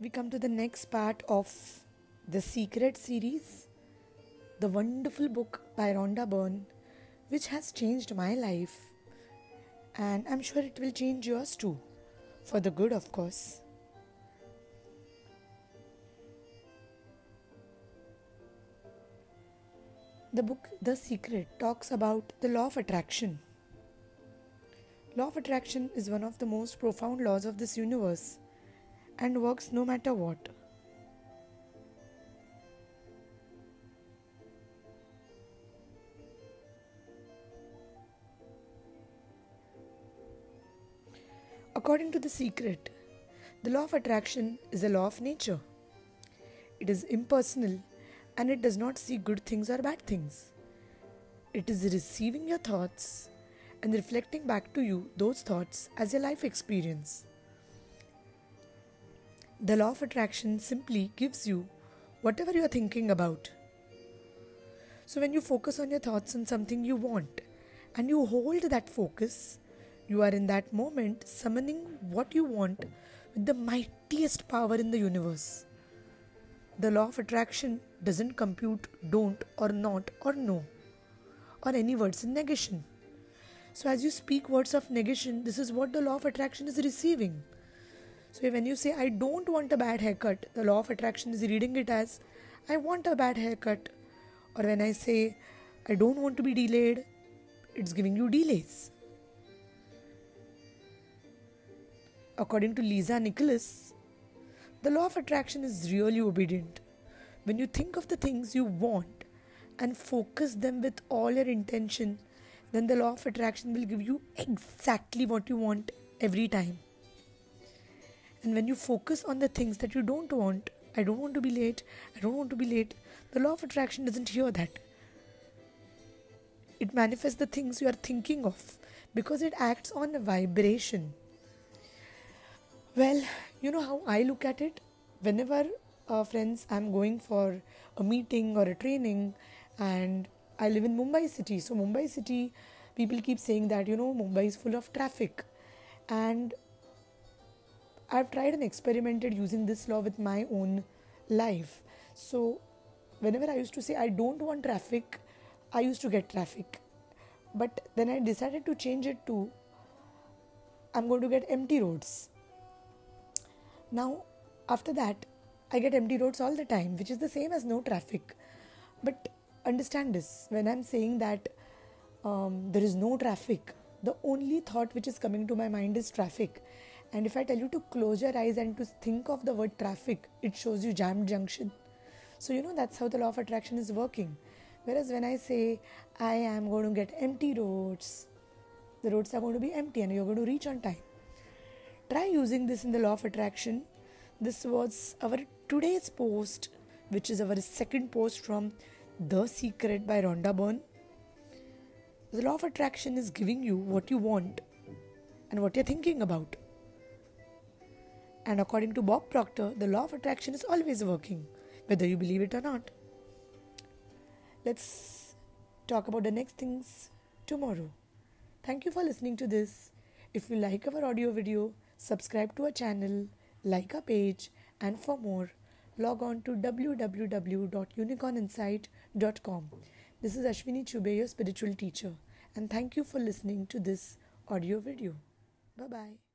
we come to the next part of the Secret series, the wonderful book by Rhonda Byrne, which has changed my life, and I'm sure it will change yours too, for the good, of course. The book The Secret talks about the law of attraction. Law of attraction is one of the most profound laws of this universe and works no matter what. According to The Secret, the law of attraction is a law of nature. It is impersonal and it does not see good things or bad things. It is receiving your thoughts and reflecting back to you those thoughts as your life experience. The law of attraction simply gives you whatever you are thinking about. So, when you focus on your thoughts on something you want and you hold that focus, you are in that moment summoning what you want with the mightiest power in the universe. The law of attraction doesn't compute don't or not or no or any words in negation. So, as you speak words of negation, this is what the law of attraction is receiving. So when you say I don't want a bad haircut, the law of attraction is reading it as I want a bad haircut. Or when I say I don't want to be delayed, it's giving you delays. According to Lisa Nicholas, the law of attraction is really obedient. When you think of the things you want and focus them with all your intention, then the law of attraction will give you exactly what you want every time. And when you focus on the things that you don't want, I don't want to be late, I don't want to be late, the law of attraction doesn't hear that. It manifests the things you are thinking of because it acts on a vibration. Well, you know how I look at it? Whenever, uh, friends, I'm going for a meeting or a training, and I live in Mumbai city. So, Mumbai city, people keep saying that, you know, Mumbai is full of traffic. And I've tried and experimented using this law with my own life. So, whenever I used to say I don't want traffic, I used to get traffic. But then I decided to change it to I'm going to get empty roads. Now, after that, I get empty roads all the time, which is the same as no traffic. But understand this when I'm saying that um, there is no traffic, the only thought which is coming to my mind is traffic and if I tell you to close your eyes and to think of the word traffic, it shows you jammed junction. So, you know, that's how the law of attraction is working. Whereas when I say I am going to get empty roads, the roads are going to be empty and you're going to reach on time. Try using this in the law of attraction. This was our today's post, which is our second post from The Secret by Rhonda Byrne. The law of attraction is giving you what you want and what you're thinking about. And according to Bob Proctor, the law of attraction is always working, whether you believe it or not. Let's talk about the next things tomorrow. Thank you for listening to this. If you like our audio video, subscribe to our channel, like our page, and for more, log on to www.unicorninsight.com. This is Ashwini Chube, your spiritual teacher, and thank you for listening to this audio video. Bye bye.